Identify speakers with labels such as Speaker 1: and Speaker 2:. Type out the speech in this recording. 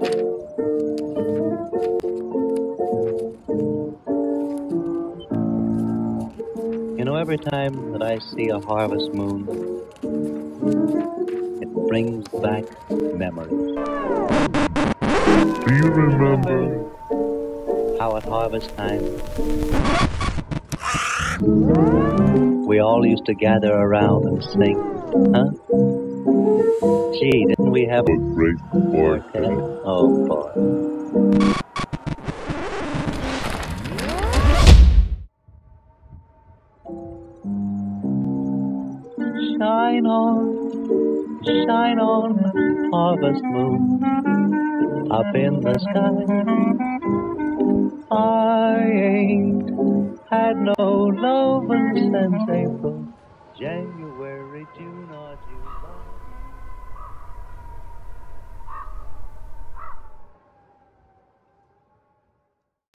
Speaker 1: You know, every time that I see a harvest moon, it brings back memories.
Speaker 2: Do you remember
Speaker 1: how at harvest time we all used to gather around and sing, huh? Gee, didn't we have
Speaker 2: a great
Speaker 1: Okay. Oh boy. Shine on, shine on, harvest moon, up in the sky. I ain't had no lovin' since April, January.